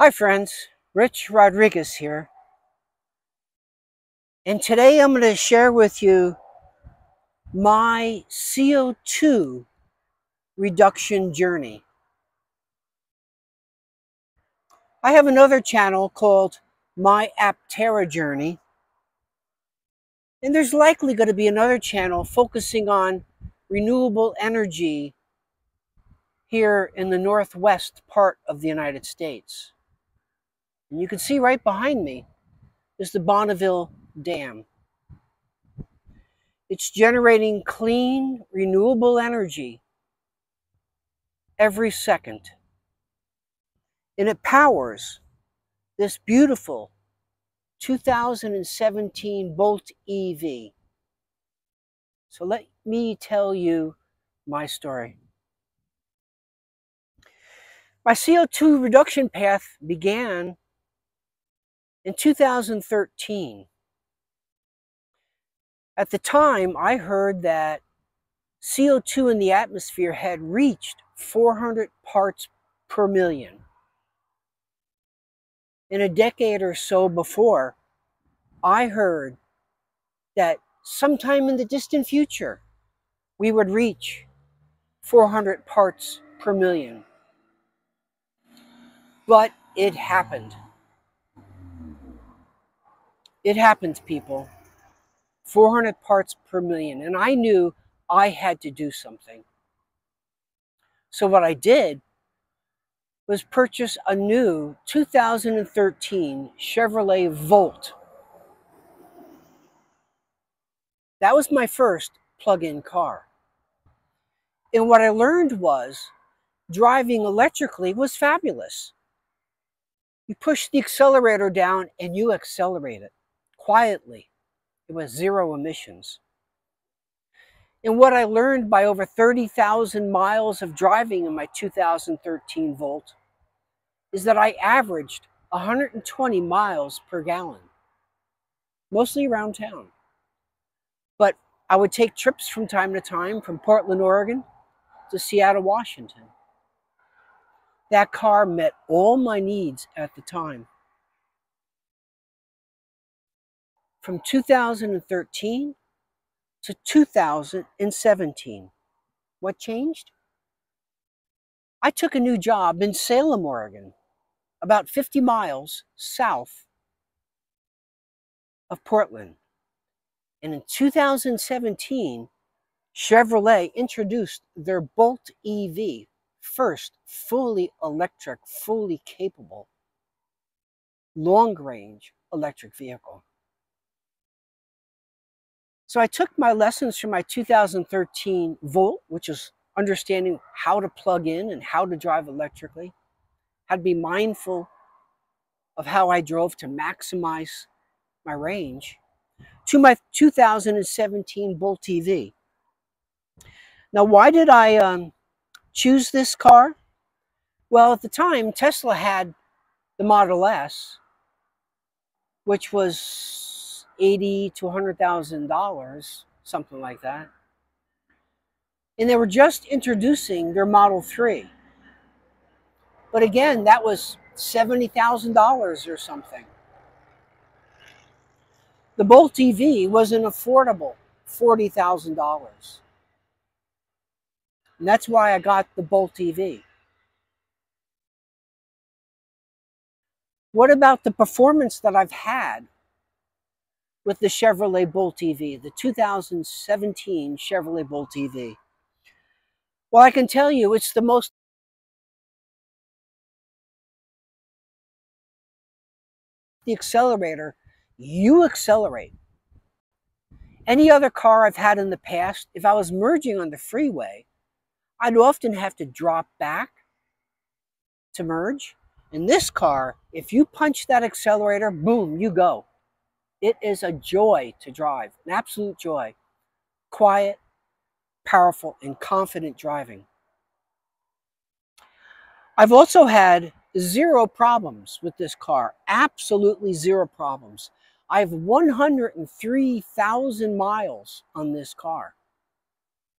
Hi friends, Rich Rodriguez here. And today I'm going to share with you my CO2 reduction journey. I have another channel called My Aptera Journey. And there's likely going to be another channel focusing on renewable energy here in the northwest part of the United States. And you can see right behind me is the Bonneville Dam. It's generating clean, renewable energy every second. And it powers this beautiful 2017 Bolt EV. So let me tell you my story. My CO2 reduction path began in 2013. At the time, I heard that CO2 in the atmosphere had reached 400 parts per million. In a decade or so before, I heard that sometime in the distant future, we would reach 400 parts per million. But it happened. It happened, people. 400 parts per million. And I knew I had to do something. So what I did was purchase a new 2013 Chevrolet Volt. That was my first plug-in car. And what I learned was driving electrically was fabulous. You push the accelerator down and you accelerate it quietly. It was zero emissions. And what I learned by over 30,000 miles of driving in my 2013 Volt is that I averaged 120 miles per gallon, mostly around town. But I would take trips from time to time from Portland, Oregon to Seattle, Washington. That car met all my needs at the time. From 2013 to 2017. What changed? I took a new job in Salem, Oregon, about 50 miles south of Portland. And in 2017, Chevrolet introduced their Bolt EV, first fully electric, fully capable, long range electric vehicle. So I took my lessons from my 2013 Volt, which is understanding how to plug in and how to drive electrically, how to be mindful of how I drove to maximize my range, to my 2017 Bolt EV. Now, why did I um, choose this car? Well, at the time, Tesla had the Model S, which was eighty to hundred thousand dollars, something like that. And they were just introducing their Model 3. But again, that was $70,000 or something. The Bolt EV was an affordable $40,000. And that's why I got the Bolt EV. What about the performance that I've had with the Chevrolet Bolt EV, the 2017 Chevrolet Bolt EV. Well, I can tell you it's the most the accelerator, you accelerate. Any other car I've had in the past, if I was merging on the freeway, I'd often have to drop back to merge. In this car, if you punch that accelerator, boom, you go. It is a joy to drive, an absolute joy. Quiet, powerful, and confident driving. I've also had zero problems with this car, absolutely zero problems. I have 103,000 miles on this car.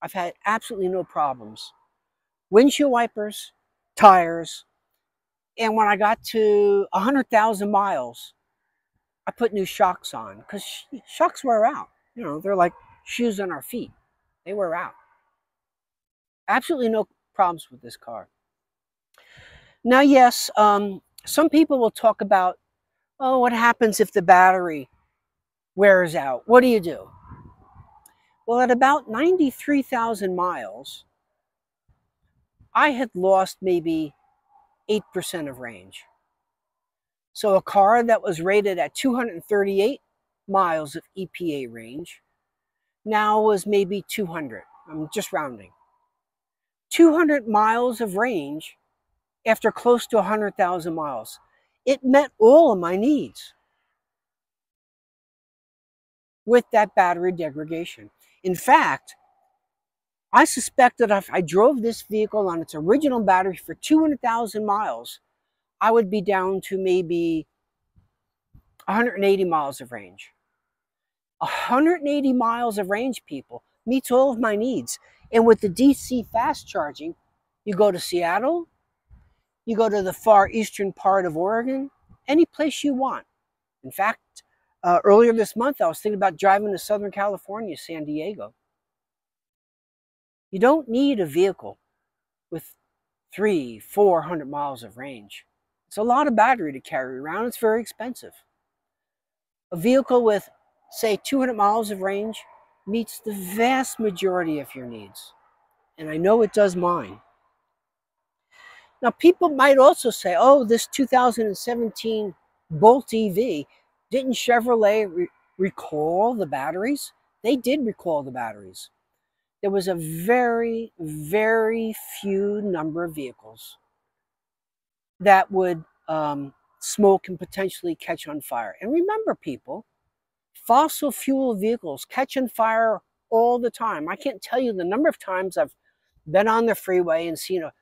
I've had absolutely no problems. Windshield wipers, tires. And when I got to 100,000 miles, I put new shocks on because shocks wear out. You know, they're like shoes on our feet, they wear out. Absolutely no problems with this car. Now, yes, um, some people will talk about, oh, what happens if the battery wears out? What do you do? Well, at about 93,000 miles, I had lost maybe 8% of range. So a car that was rated at 238 miles of EPA range now was maybe 200. I'm just rounding. 200 miles of range after close to 100,000 miles. It met all of my needs with that battery degradation. In fact, I suspect that if I drove this vehicle on its original battery for 200,000 miles, I would be down to maybe 180 miles of range. 180 miles of range, people, meets all of my needs. And with the DC fast charging, you go to Seattle, you go to the far eastern part of Oregon, any place you want. In fact, uh, earlier this month, I was thinking about driving to Southern California, San Diego. You don't need a vehicle with three, 400 miles of range. It's a lot of battery to carry around. It's very expensive. A vehicle with, say, 200 miles of range meets the vast majority of your needs. And I know it does mine. Now, people might also say, oh, this 2017 Bolt EV, didn't Chevrolet re recall the batteries? They did recall the batteries there was a very, very few number of vehicles that would um, smoke and potentially catch on fire. And remember, people, fossil fuel vehicles catch on fire all the time. I can't tell you the number of times I've been on the freeway and seen a,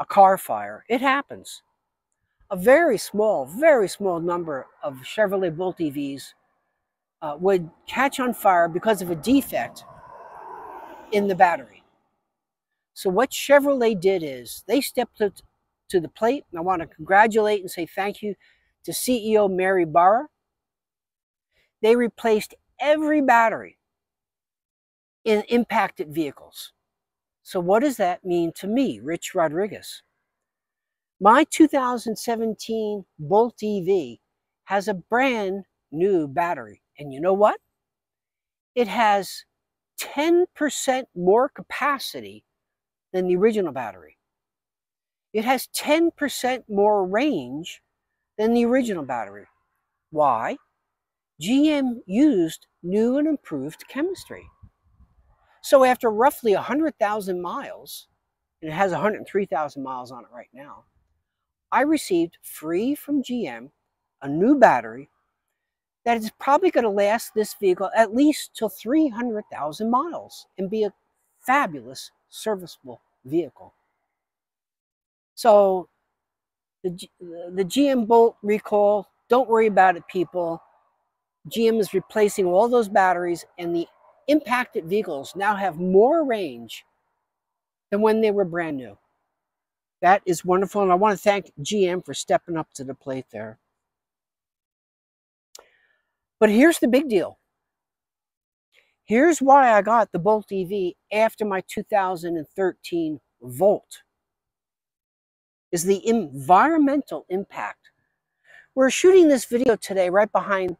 a car fire. It happens. A very small, very small number of Chevrolet Bolt EVs uh, would catch on fire because of a defect in the battery. So what Chevrolet did is they stepped to, the plate. And I want to congratulate and say thank you to CEO Mary Barra. They replaced every battery in impacted vehicles. So what does that mean to me, Rich Rodriguez? My 2017 Bolt EV has a brand new battery. And you know what? It has 10% more capacity than the original battery. It has 10% more range than the original battery. Why? GM used new and improved chemistry. So after roughly 100,000 miles, and it has 103,000 miles on it right now, I received free from GM a new battery that is probably going to last this vehicle at least till 300,000 miles and be a fabulous serviceable vehicle. So the, the GM Bolt recall, don't worry about it, people. GM is replacing all those batteries and the impacted vehicles now have more range than when they were brand new. That is wonderful, and I want to thank GM for stepping up to the plate there. But here's the big deal. Here's why I got the Bolt EV after my 2013 Volt is the environmental impact. We're shooting this video today right behind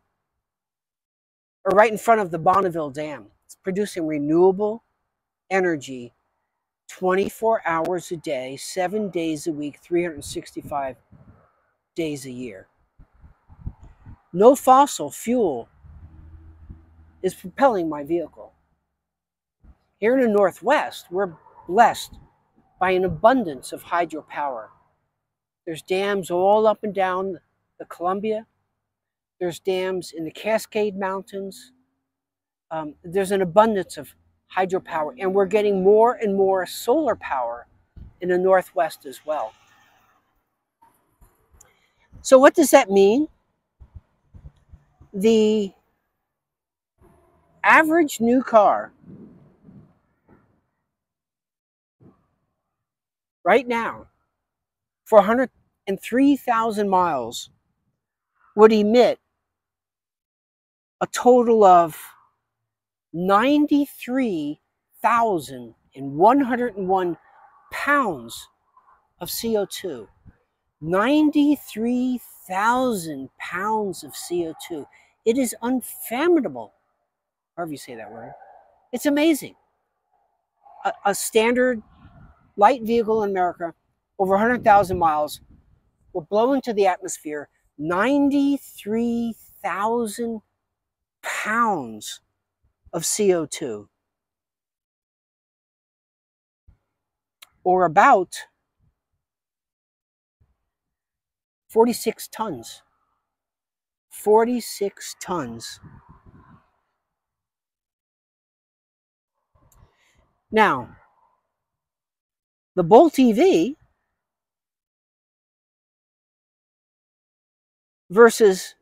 or right in front of the Bonneville Dam. It's producing renewable energy 24 hours a day, seven days a week, 365 days a year. No fossil fuel is propelling my vehicle. Here in the Northwest, we're blessed by an abundance of hydropower. There's dams all up and down the Columbia. There's dams in the Cascade Mountains. Um, there's an abundance of hydropower, and we're getting more and more solar power in the Northwest as well. So what does that mean? the average new car right now for 103,000 miles would emit a total of 93,101 pounds of CO2. 93,000 pounds of CO2. It is unfathomable, however you say that word. It's amazing. A, a standard light vehicle in America, over 100,000 miles, will blow into the atmosphere 93,000 pounds of CO2. Or about 46 tons. 46 tons. Now, the Bolt EV versus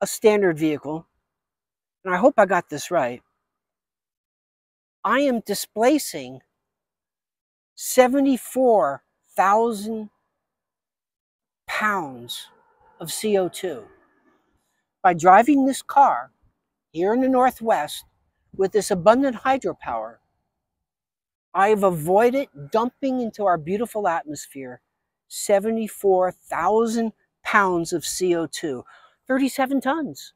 a standard vehicle, and I hope I got this right, I am displacing 74,000 pounds of CO2 by driving this car here in the Northwest with this abundant hydropower. I've avoided dumping into our beautiful atmosphere 74,000 pounds of CO2, 37 tons.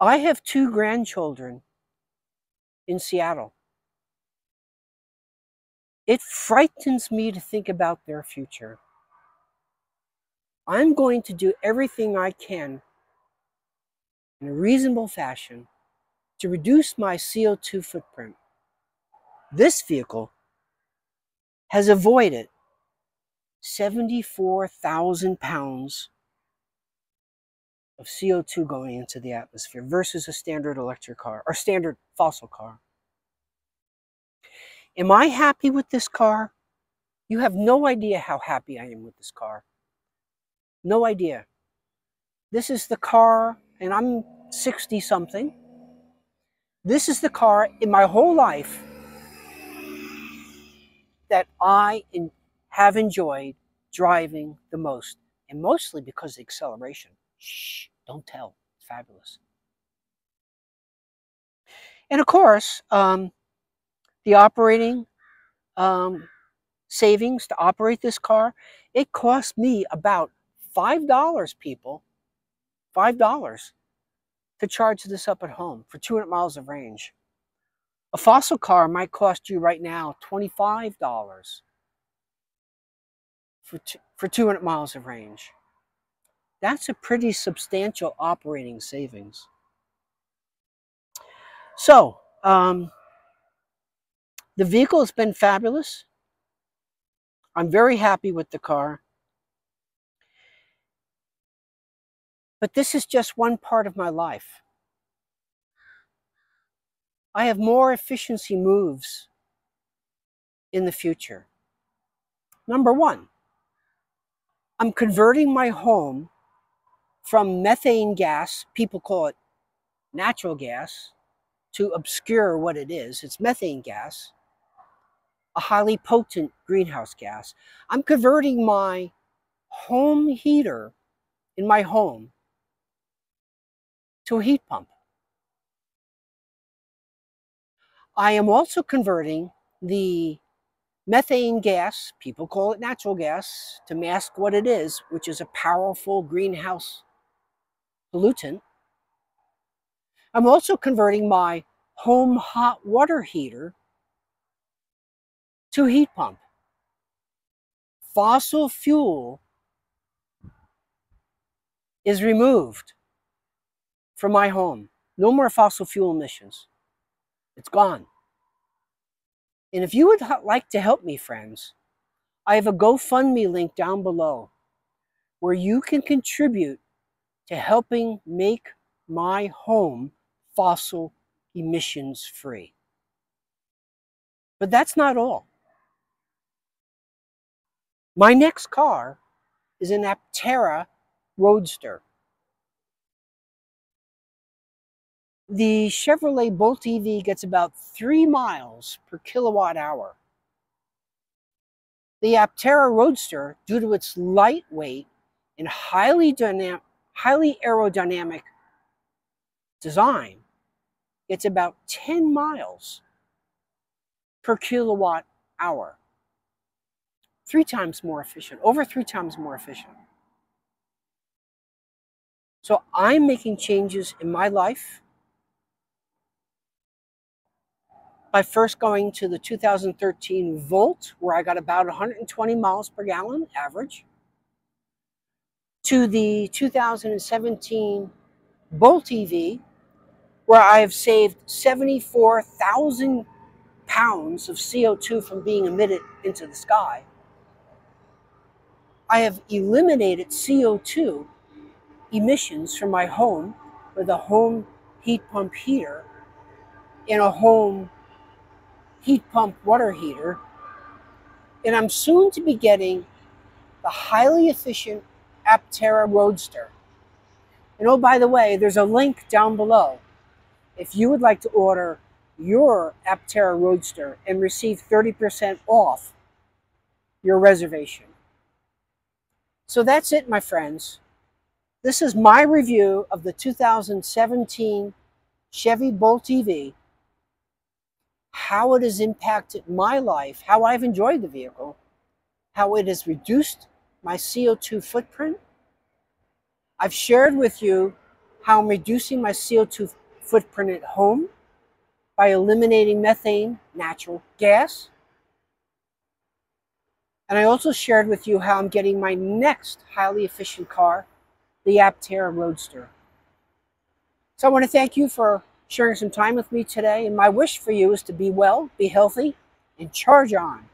I have two grandchildren in Seattle. It frightens me to think about their future. I'm going to do everything I can in a reasonable fashion to reduce my CO2 footprint. This vehicle has avoided 74,000 pounds of CO2 going into the atmosphere versus a standard electric car or standard fossil car. Am I happy with this car? You have no idea how happy I am with this car. No idea. This is the car, and I'm 60 something. This is the car in my whole life that I in, have enjoyed driving the most, and mostly because the acceleration. Shh, don't tell. It's fabulous. And of course, um, the operating um, savings to operate this car, it cost me about $5, people, $5 to charge this up at home for 200 miles of range. A fossil car might cost you right now $25 for, for 200 miles of range. That's a pretty substantial operating savings. So, um, the vehicle has been fabulous. I'm very happy with the car. But this is just one part of my life. I have more efficiency moves in the future. Number one, I'm converting my home from methane gas, people call it natural gas, to obscure what it is. It's methane gas, a highly potent greenhouse gas. I'm converting my home heater in my home to a heat pump. I am also converting the methane gas, people call it natural gas, to mask what it is, which is a powerful greenhouse pollutant. I'm also converting my home hot water heater to heat pump. Fossil fuel is removed from my home. No more fossil fuel emissions. It's gone. And if you would like to help me, friends, I have a GoFundMe link down below where you can contribute to helping make my home fossil emissions free. But that's not all. My next car is an Aptera Roadster. The Chevrolet Bolt EV gets about three miles per kilowatt hour. The Aptera Roadster, due to its lightweight and highly, highly aerodynamic design, gets about 10 miles per kilowatt hour. Three times more efficient, over three times more efficient. So I'm making changes in my life by first going to the 2013 Volt, where I got about 120 miles per gallon average, to the 2017 Bolt EV, where I have saved 74,000 pounds of CO2 from being emitted into the sky. I have eliminated CO2 emissions from my home with a home heat pump heater and a home heat pump water heater. And I'm soon to be getting the highly efficient Aptera Roadster. And oh, by the way, there's a link down below. If you would like to order your Aptera Roadster and receive 30% off your reservation. So that's it, my friends. This is my review of the 2017 Chevy Bolt EV, how it has impacted my life, how I've enjoyed the vehicle, how it has reduced my CO2 footprint. I've shared with you how I'm reducing my CO2 footprint at home by eliminating methane, natural gas, and I also shared with you how I'm getting my next highly efficient car, the Aptera Roadster. So I want to thank you for sharing some time with me today. And my wish for you is to be well, be healthy, and charge on.